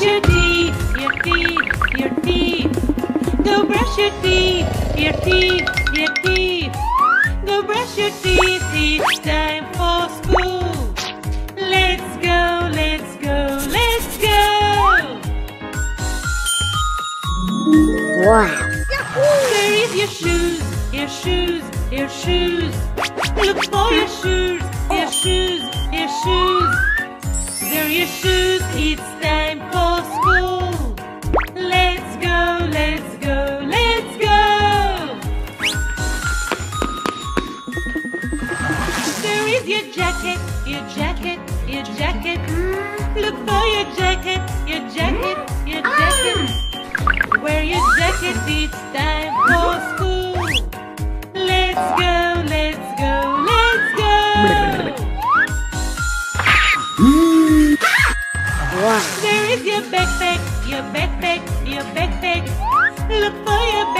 brush your teeth, your teeth, your teeth. Go brush your teeth, your teeth, your teeth. Go brush your teeth, it's time for school. Let's go, let's go, let's go. Wow. Where is your shoes, your shoes, your shoes? Look for your shoes, your shoes, your shoes. There your shoes, it's time for your jacket, your jacket, your jacket. Mm, look for your jacket, your jacket, your mm. jacket. Ah. Wear your jacket, it's time for school. Let's go, let's go, let's go. Wow. There is your backpack, your backpack, your backpack. Look for your backpack,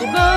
이거